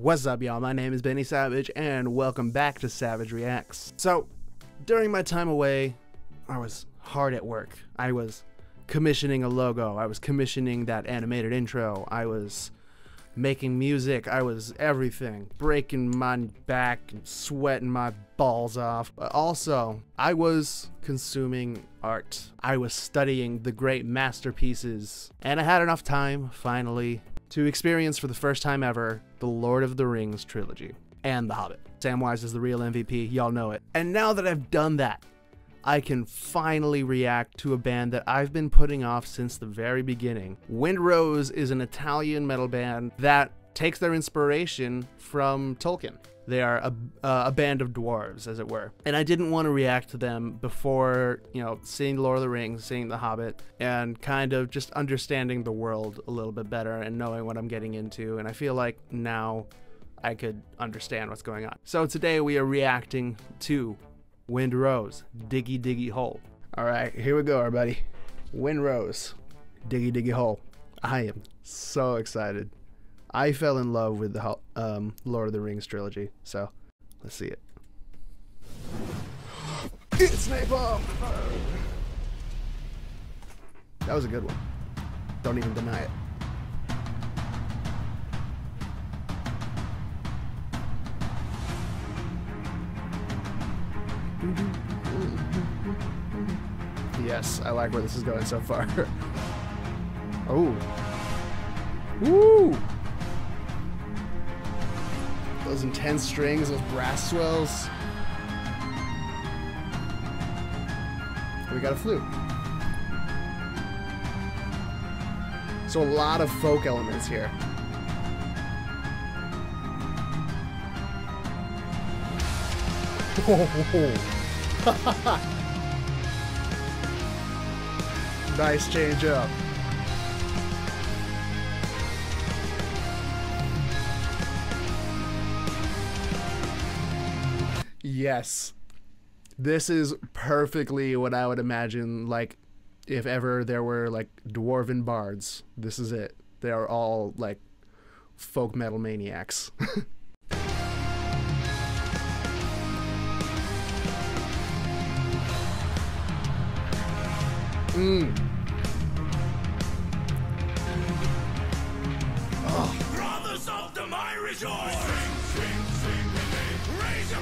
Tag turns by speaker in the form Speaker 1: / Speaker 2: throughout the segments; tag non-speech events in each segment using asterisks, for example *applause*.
Speaker 1: What's up, y'all? My name is Benny Savage, and welcome back to Savage Reacts. So, during my time away, I was hard at work. I was commissioning a logo, I was commissioning that animated intro, I was making music, I was everything, breaking my back and sweating my balls off. But also, I was consuming art. I was studying the great masterpieces, and I had enough time, finally, to experience for the first time ever the Lord of the Rings trilogy and The Hobbit. Samwise is the real MVP, y'all know it. And now that I've done that, I can finally react to a band that I've been putting off since the very beginning. Wind Rose is an Italian metal band that takes their inspiration from Tolkien. They are a, uh, a band of dwarves, as it were. And I didn't want to react to them before, you know, seeing Lord of the Rings, seeing The Hobbit, and kind of just understanding the world a little bit better and knowing what I'm getting into. And I feel like now I could understand what's going on. So today we are reacting to Wind Rose, Diggy Diggy Hole. All right, here we go, everybody. Wind Rose, Diggy Diggy Hole. I am so excited. I fell in love with the um, Lord of the Rings trilogy, so let's see it. It's Napalm! That was a good one. Don't even deny it. Yes, I like where this is going so far. *laughs* oh. Woo! Those intense strings, those brass swells. We got a flute. So a lot of folk elements here. *laughs* nice change up. Yes. This is perfectly what I would imagine like if ever there were like dwarven bards. This is it. They are all like folk metal maniacs. *laughs* Mm. Oh. Brothers of the.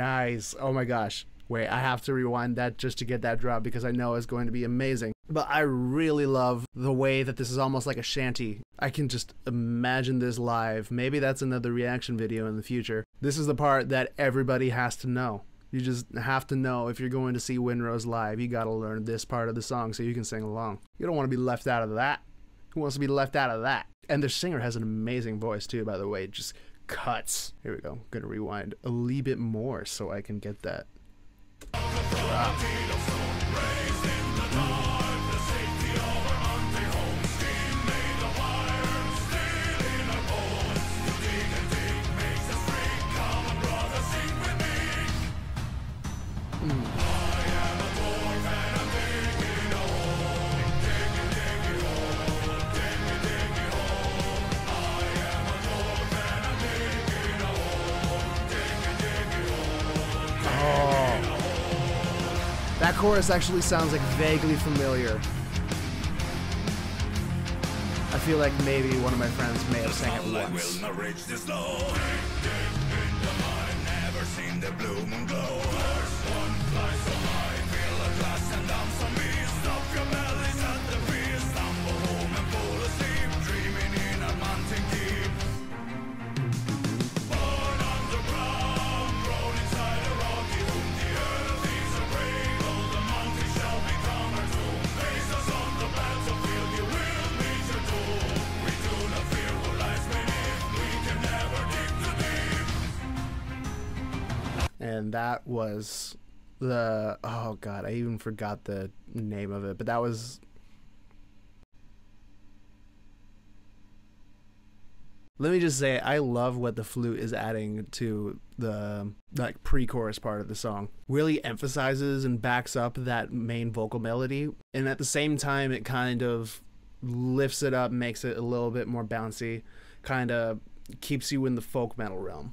Speaker 1: Nice. Oh my gosh. Wait, I have to rewind that just to get that drop because I know it's going to be amazing. But I really love the way that this is almost like a shanty. I can just imagine this live. Maybe that's another reaction video in the future. This is the part that everybody has to know. You just have to know if you're going to see Wind Rose live, you gotta learn this part of the song so you can sing along. You don't want to be left out of that. Who wants to be left out of that? And the singer has an amazing voice too, by the way. Just cuts. Here we go. I'm gonna rewind a little bit more so I can get that. That chorus actually sounds like vaguely familiar. I feel like maybe one of my friends may have sang it once. And that was the oh god, I even forgot the name of it, but that was Let me just say, I love what the flute is adding to the like pre-chorus part of the song. Really emphasizes and backs up that main vocal melody, and at the same time, it kind of lifts it up, makes it a little bit more bouncy, kind of keeps you in the folk metal realm.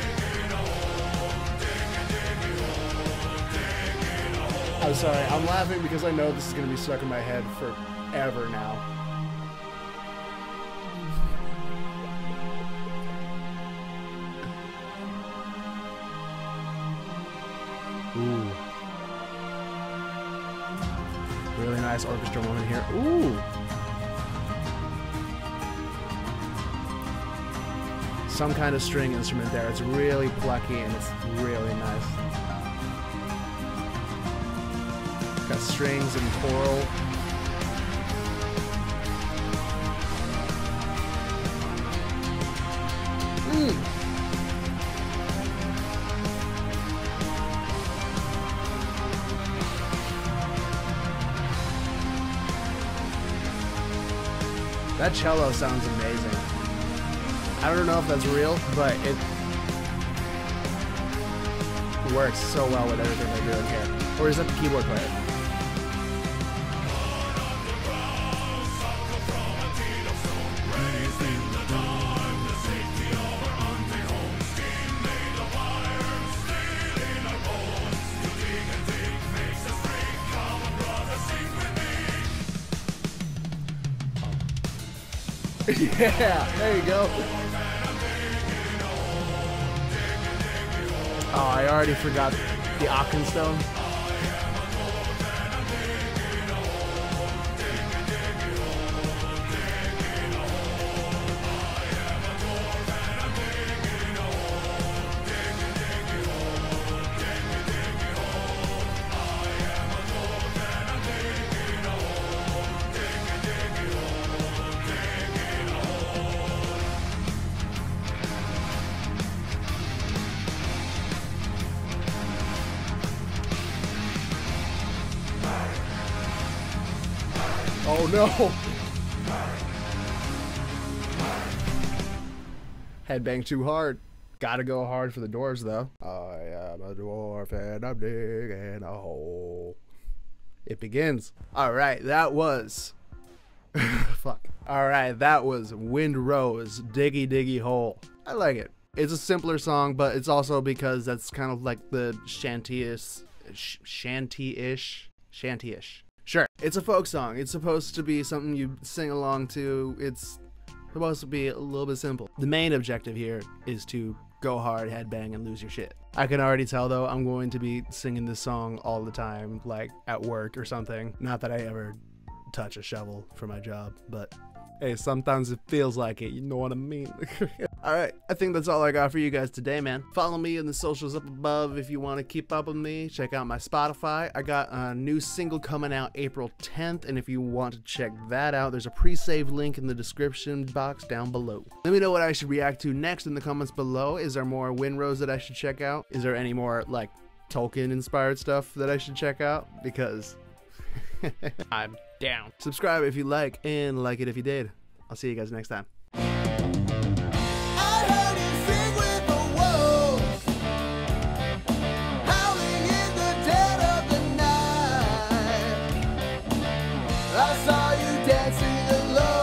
Speaker 1: I'm sorry, I'm laughing because I know this is going to be stuck in my head forever now. Ooh. Really nice orchestra moment here. Ooh. Some kind of string instrument there. It's really plucky and it's really nice. Got strings and choral. Mm. That cello sounds amazing. I don't know if that's real, but it works so well with everything they're doing here. Or is that the keyboard player? Yeah, there you go. Oh, I already forgot the Arkenstone. Oh no! Headbang too hard. Gotta go hard for the doors though. I am a dwarf and I'm digging a hole. It begins. Alright, that was. *laughs* Fuck. Alright, that was Wind Rose, Diggy Diggy Hole. I like it. It's a simpler song, but it's also because that's kind of like the shanty-ish. Shanty-ish? Shanty-ish. Sure, it's a folk song. It's supposed to be something you sing along to. It's supposed to be a little bit simple. The main objective here is to go hard, headbang, and lose your shit. I can already tell though, I'm going to be singing this song all the time, like at work or something. Not that I ever touch a shovel for my job, but hey, sometimes it feels like it, you know what I mean? *laughs* Alright, I think that's all I got for you guys today, man. Follow me in the socials up above if you want to keep up with me. Check out my Spotify. I got a new single coming out April 10th, and if you want to check that out, there's a pre-save link in the description box down below. Let me know what I should react to next in the comments below. Is there more Wind Rose that I should check out? Is there any more, like, Tolkien-inspired stuff that I should check out? Because *laughs* I'm down. Subscribe if you like, and like it if you did. I'll see you guys next time. dancing alone.